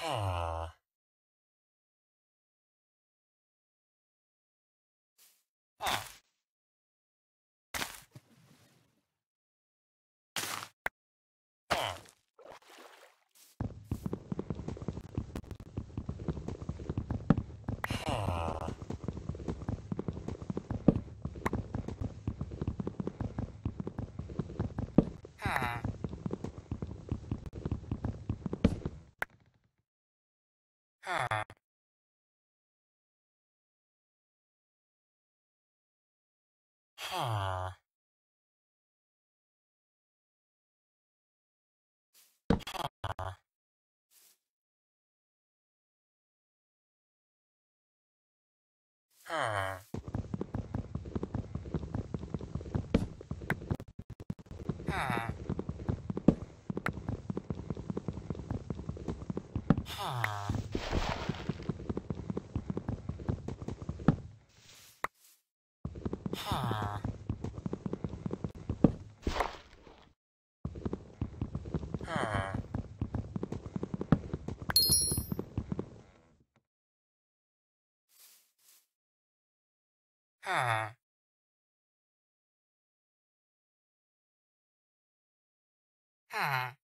Ha. Ah. Ah. Ha. Ha. Ha. Ha. Ha. Ha. はあ。はあ。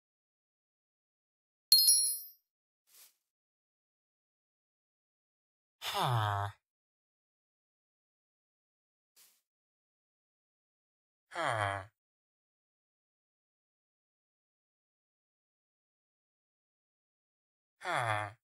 はあ。はあ。はあ。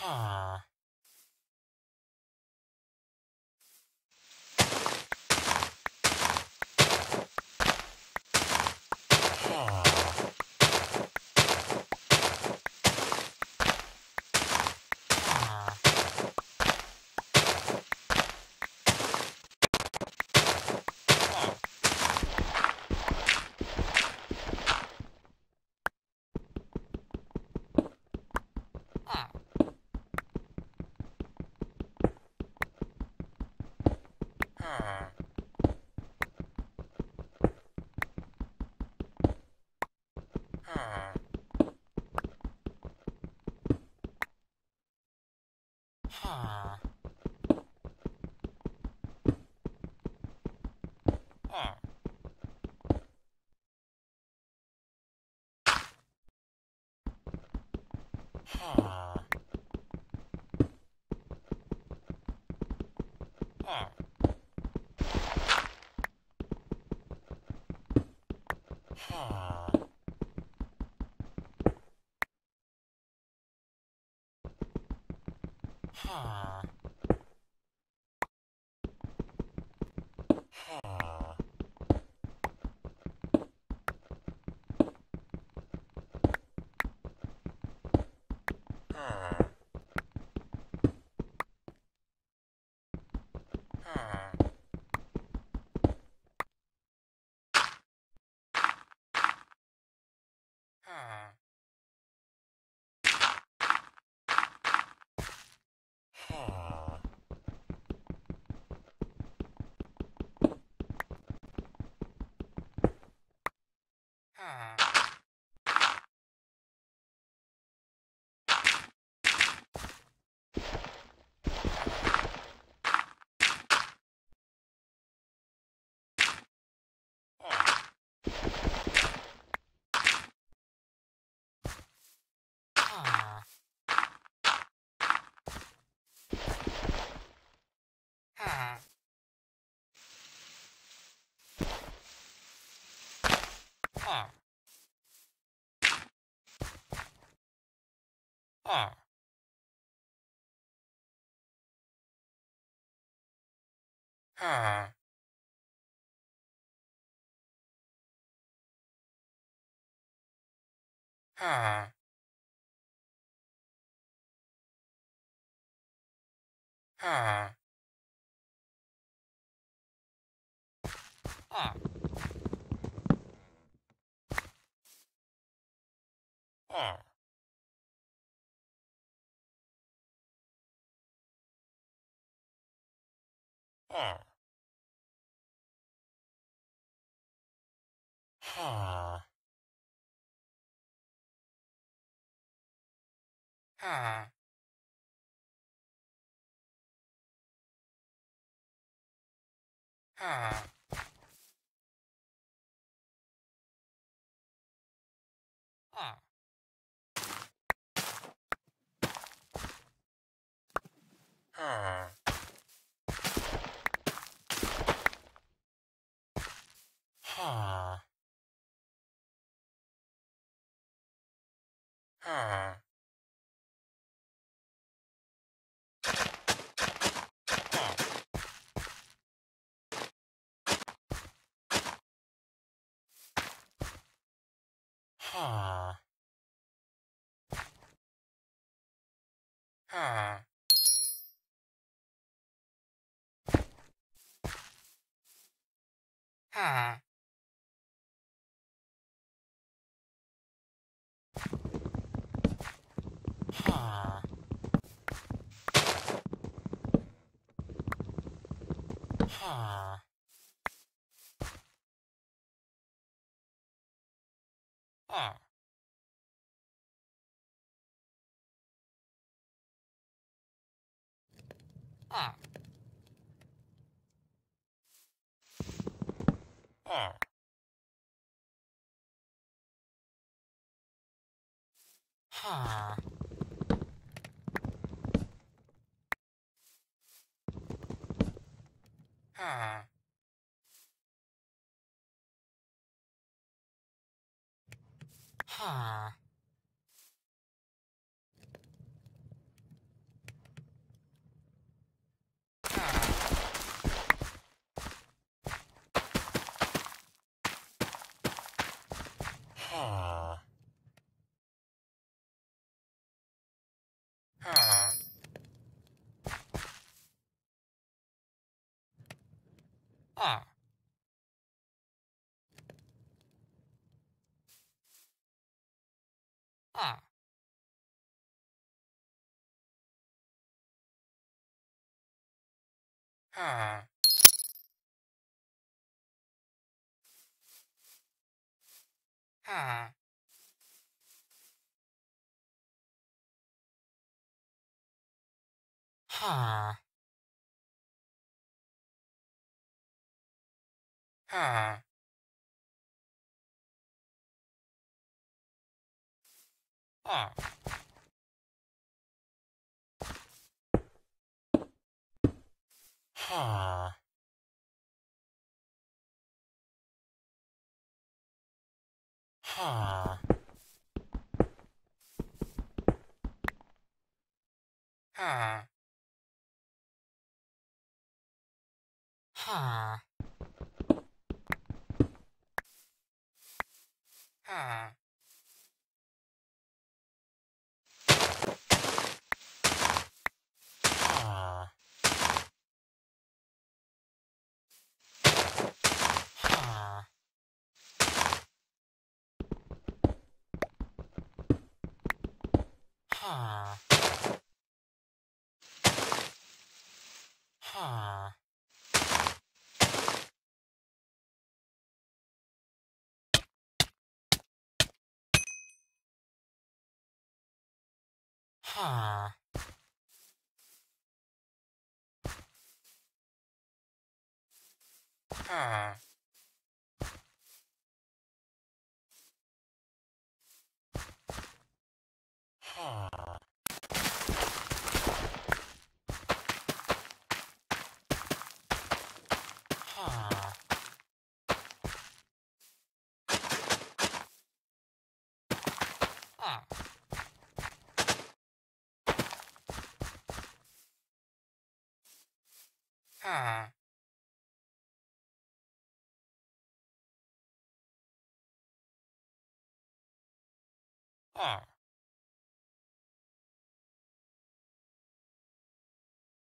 哈 Huh. are her her her are are はあ、Ha. Ha. Ha. Ha. Ha. Ah, ah, Huh. Huh. ah Are. Huh. Huh. Huh. Ah. Ah. Huh. Huh. Huh. Huh. Ah, Huh. Huh. are.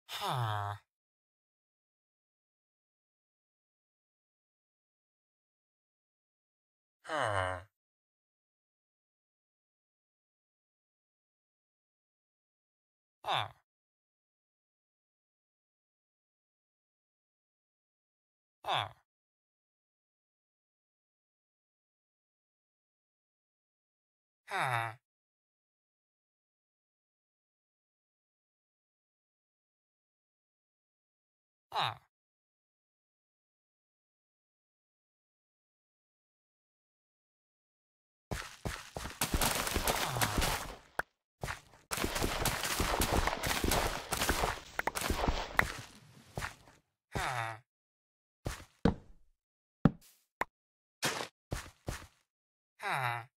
Huh. Huh. Are. Are. ha Huh. Huh. Huh.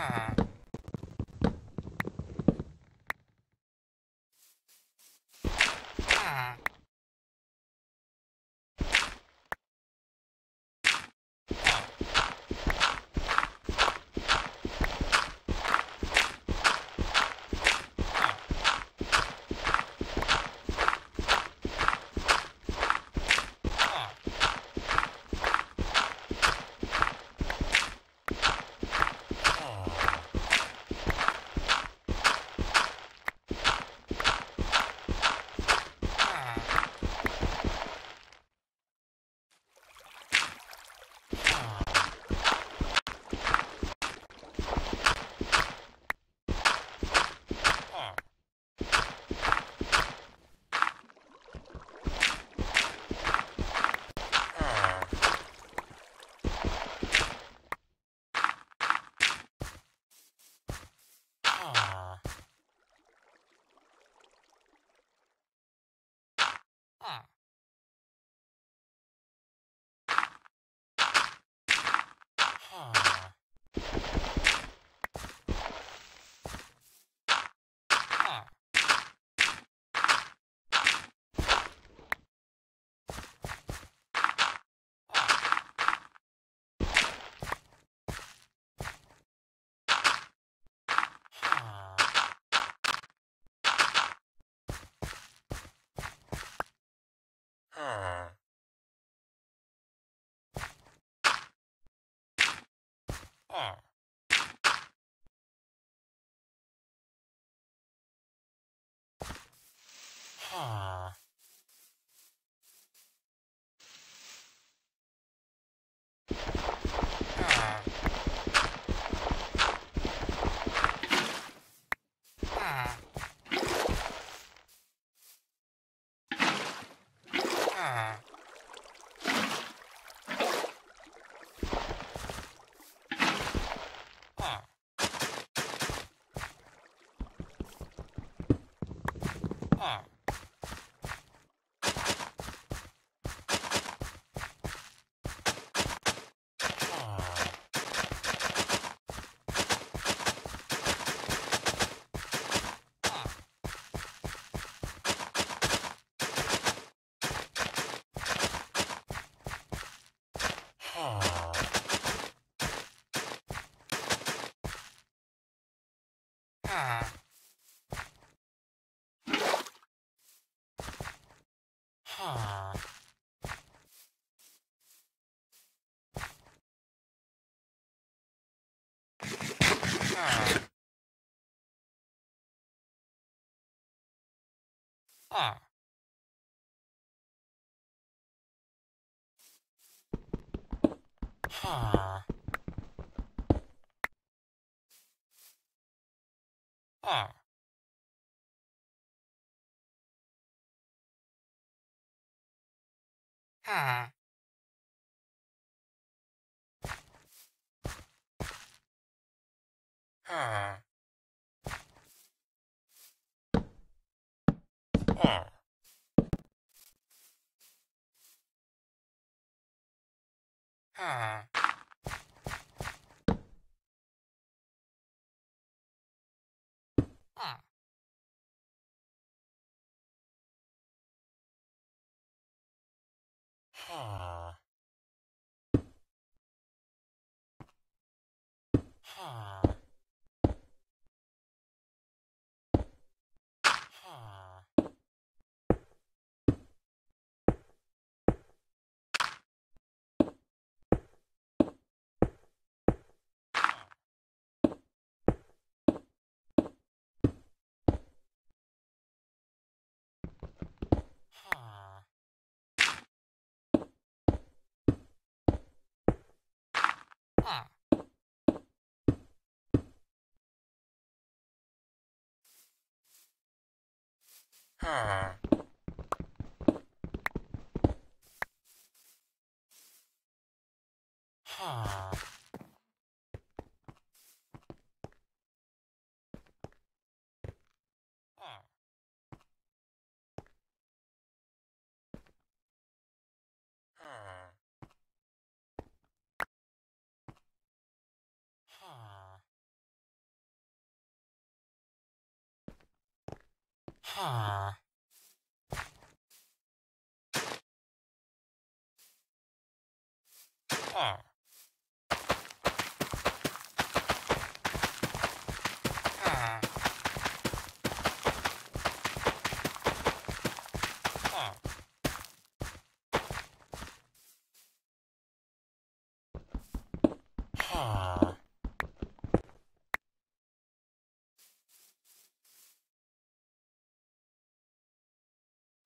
哈，hair hair Ah. car car car car car hair. Hair. Hair. Huh. Huh. Huh.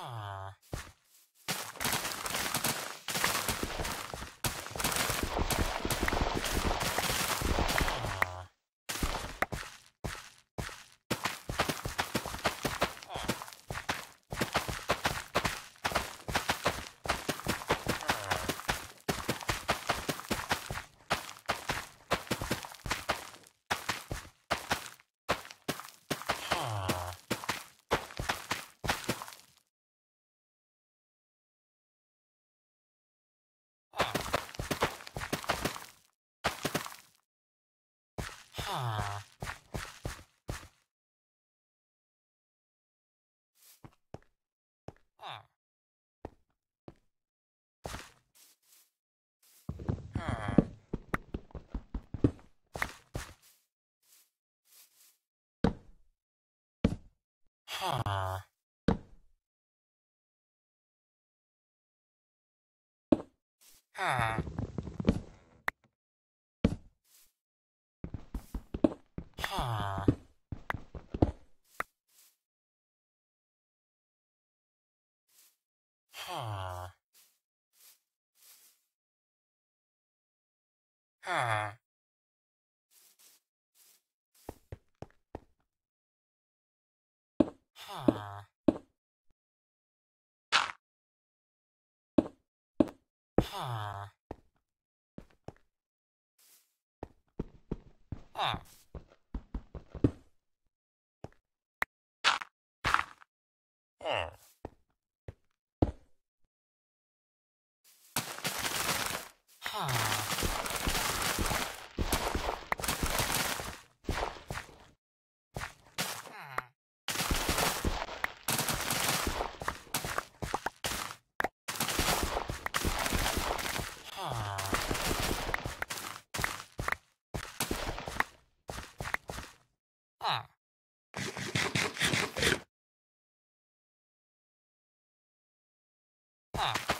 啊。Huh. Huh. Huh. Huh. Huh. Huh. 啊。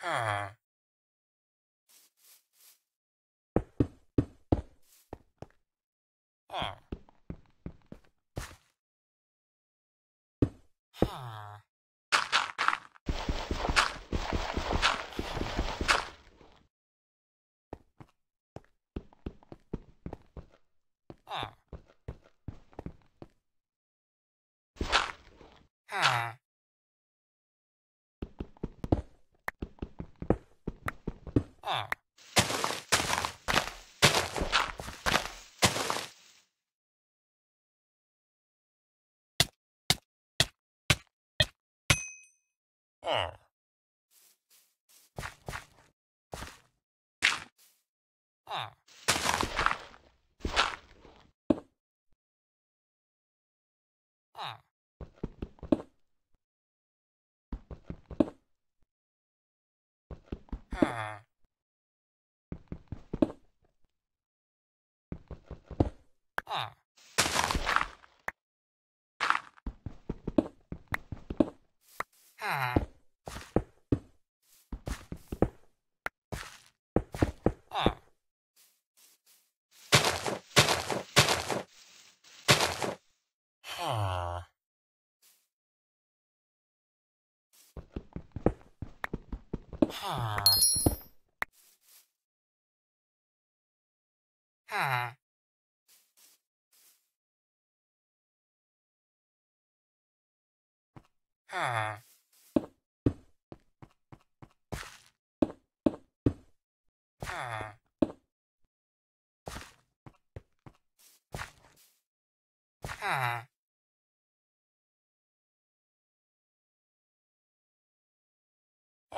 Huh. Huh. Ah. are. Ah. Ah.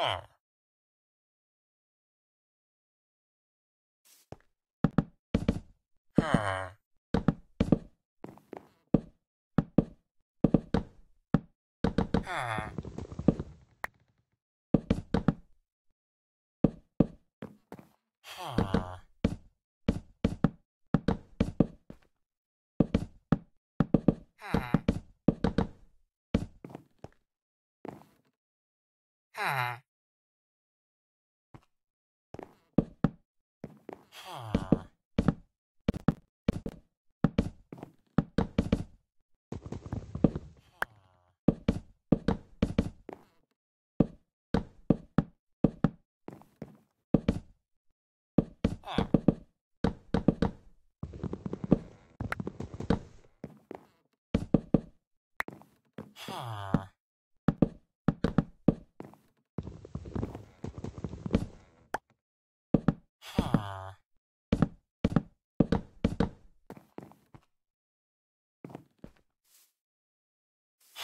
Huh. Huh. Huh. Huh. Huh.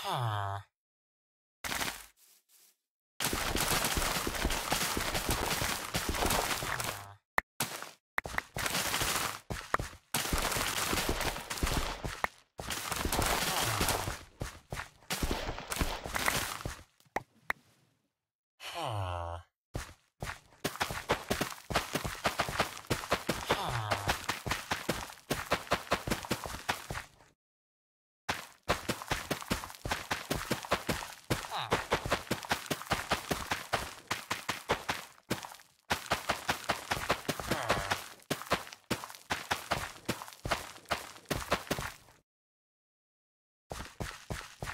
啊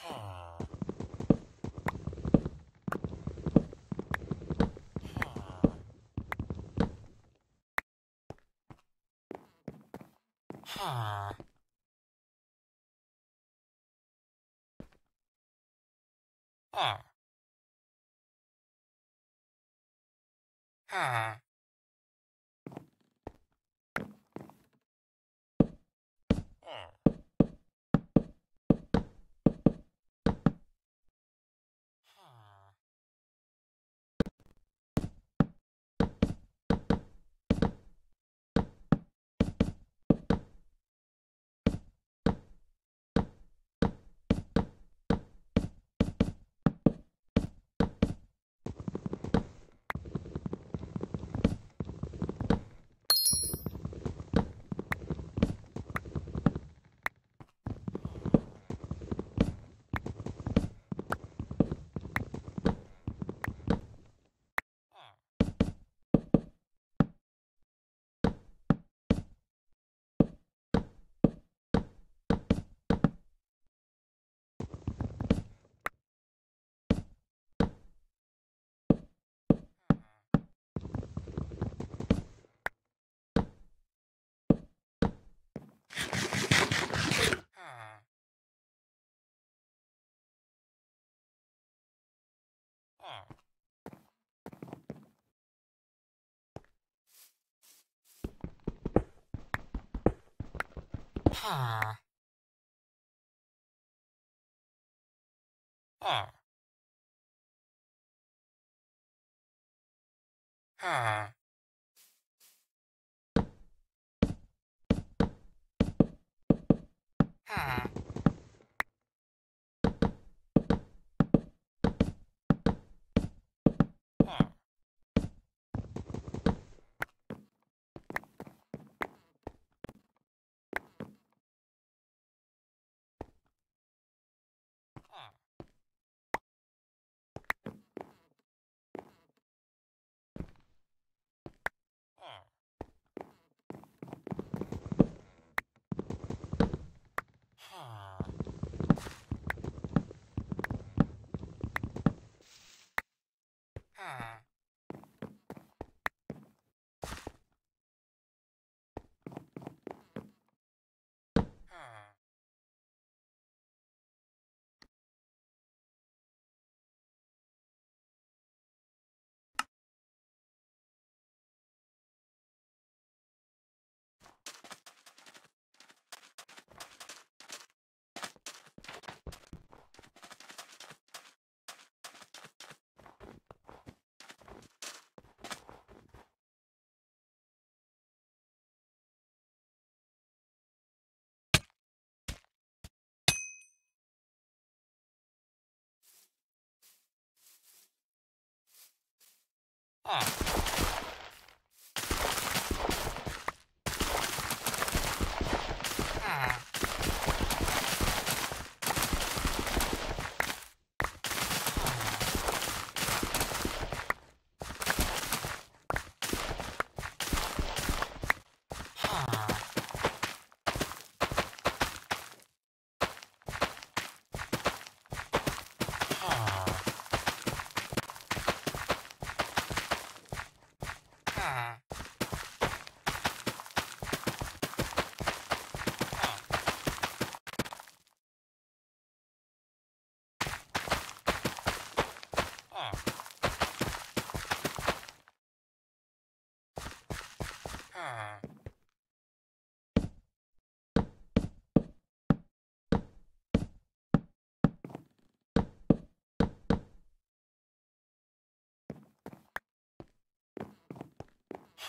Huh. Huh. Oh. Huh. Huh. Oh. Huh. Huh. Oh.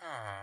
Ah.